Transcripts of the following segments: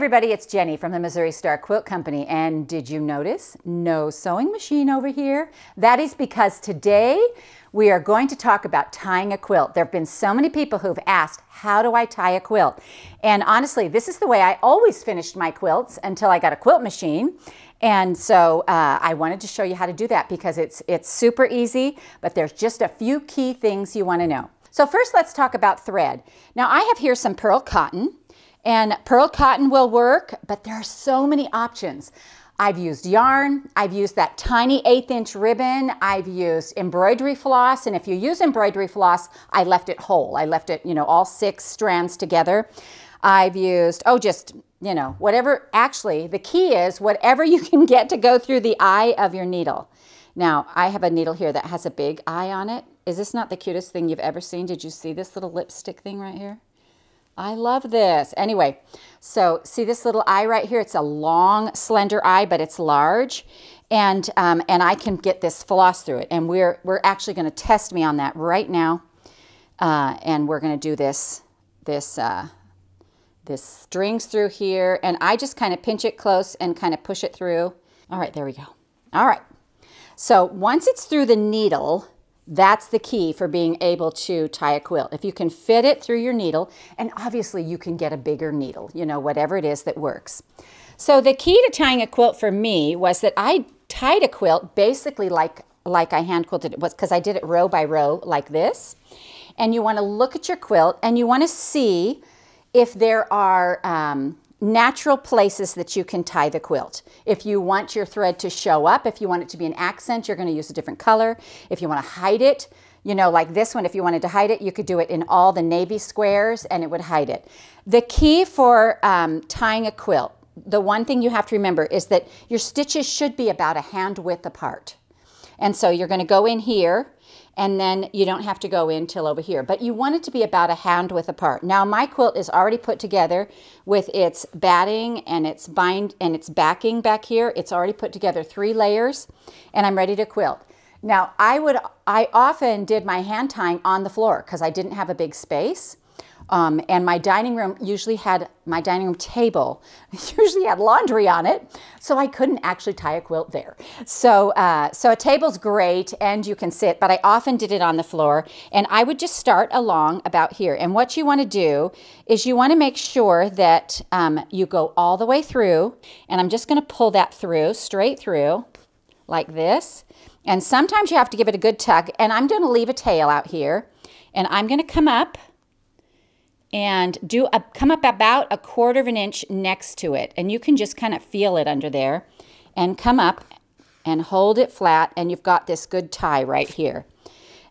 everybody, it's Jenny from the Missouri Star Quilt Company. And did you notice no sewing machine over here? That is because today we are going to talk about tying a quilt. There have been so many people who've asked, how do I tie a quilt? And honestly, this is the way I always finished my quilts until I got a quilt machine. And so uh, I wanted to show you how to do that because it's, it's super easy, but there's just a few key things you want to know. So first let's talk about thread. Now I have here some pearl cotton. And pearl cotton will work, but there are so many options. I've used yarn, I've used that tiny eighth inch ribbon, I've used embroidery floss, and if you use embroidery floss, I left it whole. I left it, you know, all six strands together. I've used, oh, just, you know, whatever, actually, the key is whatever you can get to go through the eye of your needle. Now, I have a needle here that has a big eye on it. Is this not the cutest thing you've ever seen? Did you see this little lipstick thing right here? I love this. Anyway, so see this little eye right here? It's a long, slender eye, but it's large. And, um, and I can get this floss through it. And we're, we're actually going to test me on that right now. Uh, and we're going to do this, this, uh, this strings through here. And I just kind of pinch it close and kind of push it through. All right, there we go. All right. So once it's through the needle, that's the key for being able to tie a quilt. If you can fit it through your needle, and obviously you can get a bigger needle, you know, whatever it is that works. So the key to tying a quilt for me was that I tied a quilt basically like, like I hand quilted it was because I did it row by row like this. And you want to look at your quilt and you want to see if there are um, natural places that you can tie the quilt. If you want your thread to show up, if you want it to be an accent, you're going to use a different color. If you want to hide it, you know, like this one, if you wanted to hide it, you could do it in all the navy squares and it would hide it. The key for um, tying a quilt, the one thing you have to remember is that your stitches should be about a hand width apart. And so you're going to go in here and then you don't have to go in till over here. But you want it to be about a hand width apart. Now my quilt is already put together with its batting and its bind and its backing back here. It's already put together three layers and I'm ready to quilt. Now I would, I often did my hand tying on the floor because I didn't have a big space. Um, and my dining room usually had, my dining room table usually had laundry on it, so I couldn't actually tie a quilt there. So, uh, so a table's great and you can sit, but I often did it on the floor. And I would just start along about here. And what you want to do is you want to make sure that um, you go all the way through. And I'm just going to pull that through, straight through, like this. And sometimes you have to give it a good tug. And I'm going to leave a tail out here. And I'm going to come up and do a, come up about a quarter of an inch next to it. And you can just kind of feel it under there and come up and hold it flat and you've got this good tie right here.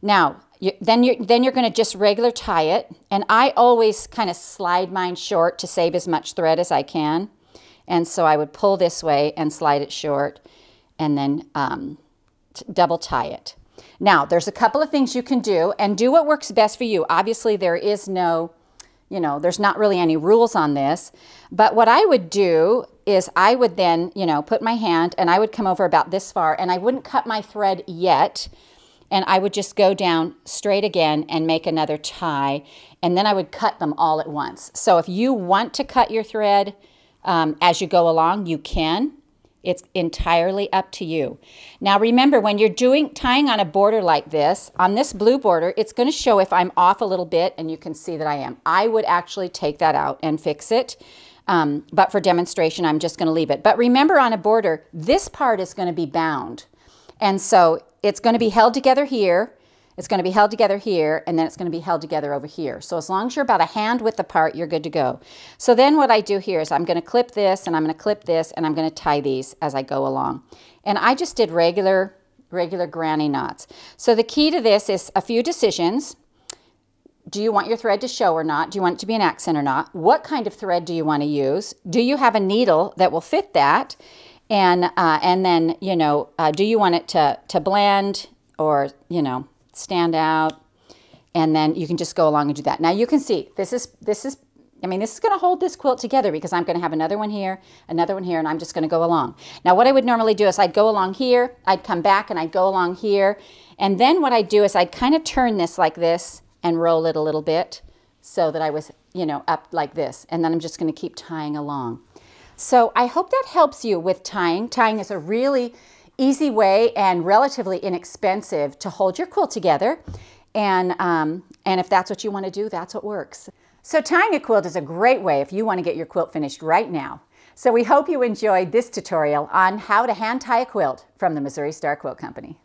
Now, you, then you're, then you're going to just regular tie it. And I always kind of slide mine short to save as much thread as I can. And so I would pull this way and slide it short and then um, double tie it. Now, there's a couple of things you can do and do what works best for you. Obviously, there is no you know, there's not really any rules on this. But what I would do is I would then, you know, put my hand and I would come over about this far and I wouldn't cut my thread yet. And I would just go down straight again and make another tie. And then I would cut them all at once. So if you want to cut your thread um, as you go along, you can. It's entirely up to you. Now remember, when you're doing tying on a border like this, on this blue border, it's going to show if I'm off a little bit, and you can see that I am. I would actually take that out and fix it. Um, but for demonstration, I'm just going to leave it. But remember on a border, this part is going to be bound. And so it's going to be held together here. It's going to be held together here, and then it's going to be held together over here. So as long as you're about a hand width apart, you're good to go. So then what I do here is I'm going to clip this, and I'm going to clip this, and I'm going to tie these as I go along. And I just did regular, regular granny knots. So the key to this is a few decisions. Do you want your thread to show or not? Do you want it to be an accent or not? What kind of thread do you want to use? Do you have a needle that will fit that? And, uh, and then, you know, uh, do you want it to, to blend or, you know, stand out, and then you can just go along and do that. Now you can see this is, this is I mean, this is going to hold this quilt together because I'm going to have another one here, another one here, and I'm just going to go along. Now, what I would normally do is I'd go along here, I'd come back, and I'd go along here. And then what I'd do is I'd kind of turn this like this and roll it a little bit so that I was, you know, up like this. And then I'm just going to keep tying along. So I hope that helps you with tying. Tying is a really easy way and relatively inexpensive to hold your quilt together. And, um, and if that's what you want to do, that's what works. So tying a quilt is a great way if you want to get your quilt finished right now. So we hope you enjoyed this tutorial on how to hand tie a quilt from the Missouri Star Quilt Company.